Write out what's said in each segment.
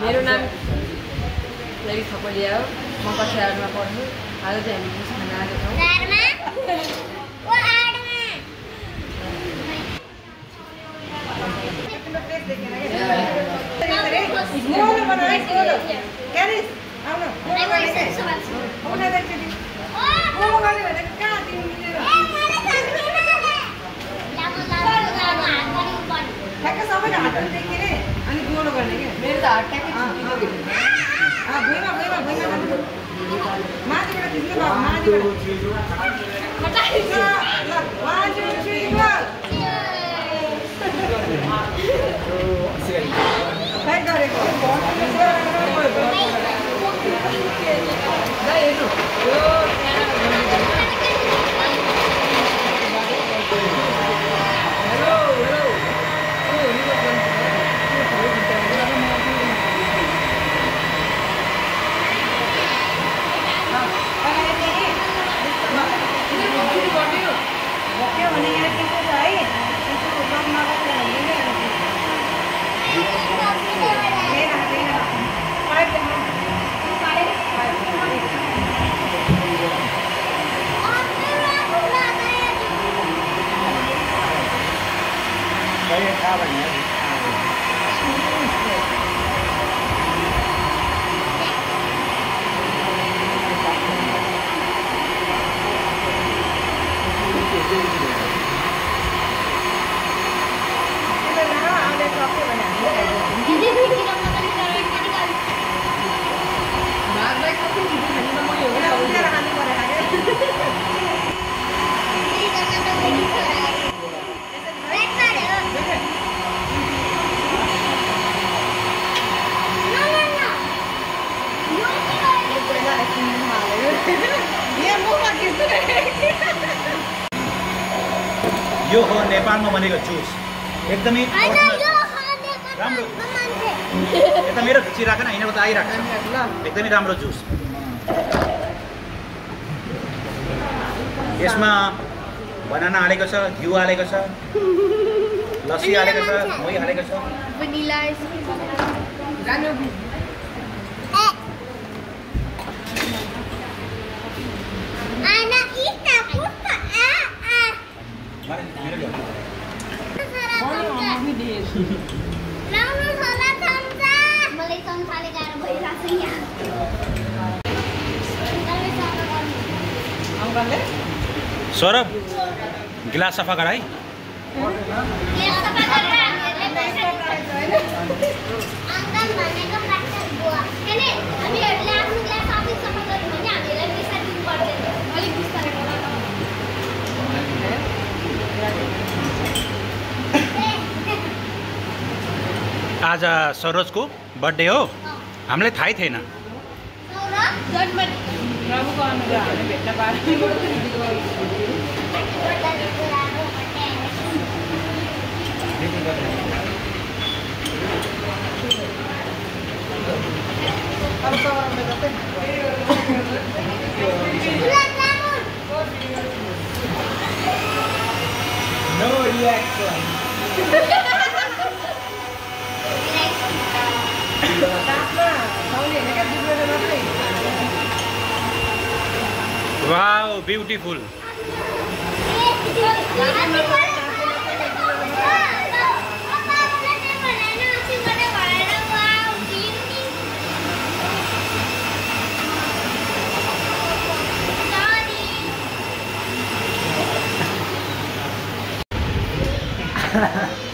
मेरो नाम ललित थपलिया हो म कक्षामा पढ्छु आज चाहिँ हामी खाना आएको छौँ गोलो बनाए गोलो क्यारिस आउनु गोलो गर्ने कहाँ ठ्याक्क सबैले अनि गोलो गर्ने क्या मेरो त हात भुइँमा भुइँमा भुइँमा। माथिबाट थिच्नु बाबु माथिबाट ल, ल, one, two, three, go. खै गरेको ल, हेर्नु อะไรอย่างเงี้ยどういうこと यो हो नेपालमा बनेको जुस एकदमै। राम्रो। यता मेरो खिचिरहेको न यिनीहरूको त आइरहेको छ। ल। एकदमै राम्रो जुस यसमा बनाना हालेको छ घिउ हालेको छ लस्सी हालेको छ मोही हालेको छ। पर्दैन अलिक बिस्तारै गर आज सरोजको बर्थडे हो। हामीलाई थाहै थिएन। पंद्रह को अनुग्रह बेटा बारह Wow, beautiful. Ha ha.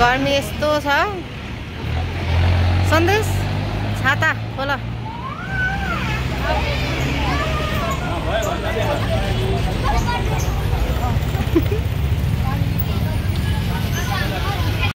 गर्मी यस्तो छ। सन्देश? छाता खोल।